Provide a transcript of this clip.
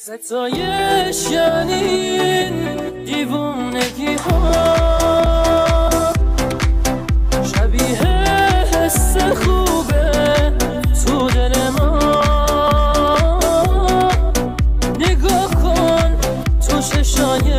ستایش یعنی دیوونگی ها. شبیه حس خوبه تو دل ما. نگاه کن تو چشای